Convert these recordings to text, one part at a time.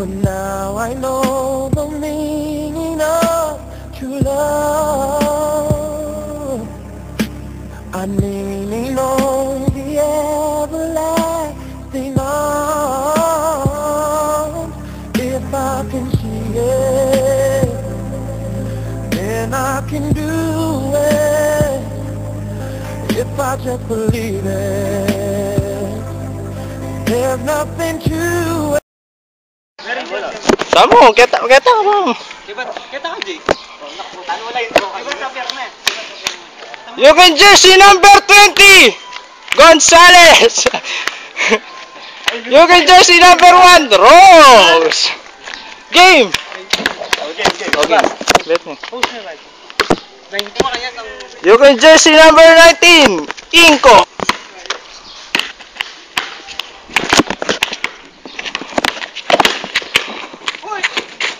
But now I know the meaning of true love. I'm leaning on the everlasting arms. If I can see it, then I can do it. If I just believe it, there's nothing to it. Tamo, kita, kita ka mo. Diba, kita ka, Jay? Ano wala troka? Diba? You can jersey number 20, Gonzales. you can jersey number 1, Rose. Game. Okay, okay. Okay, let me. Mo. You can jersey number 19, Inko.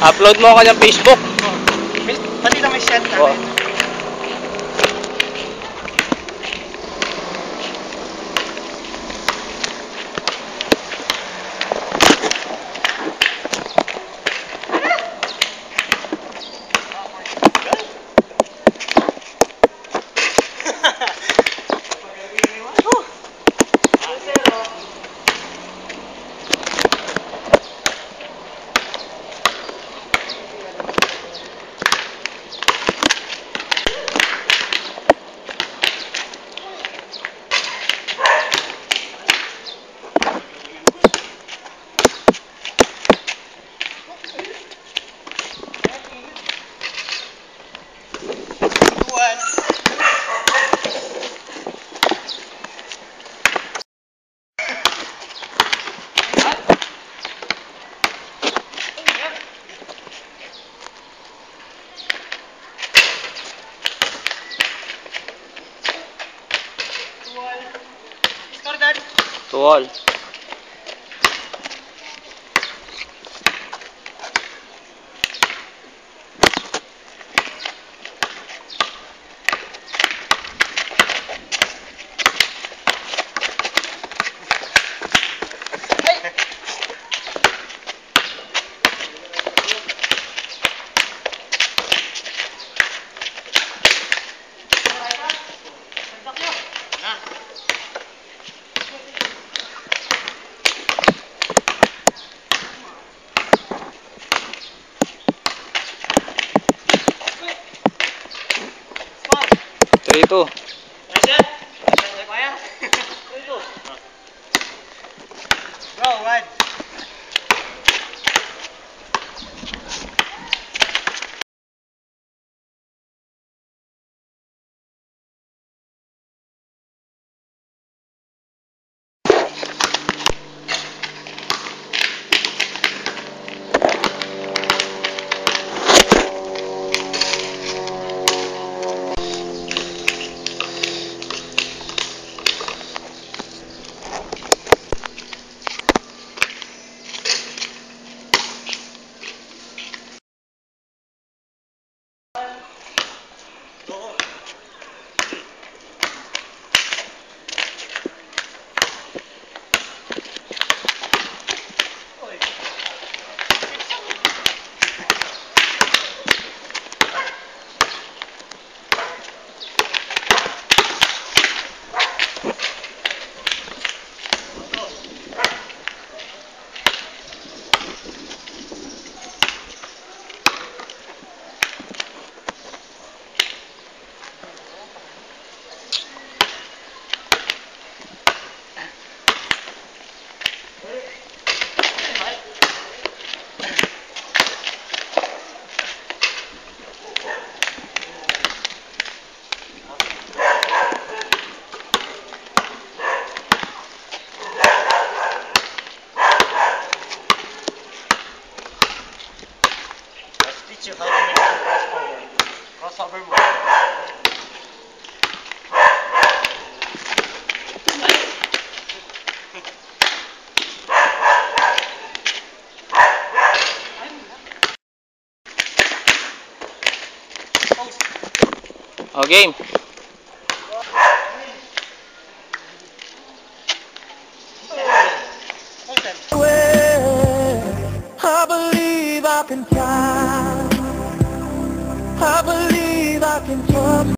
Upload mo ako ng Facebook. Pati na may share namin. Oh. Tu olha. Ah. dari itu. Ya, Crossover mo. Oh, game.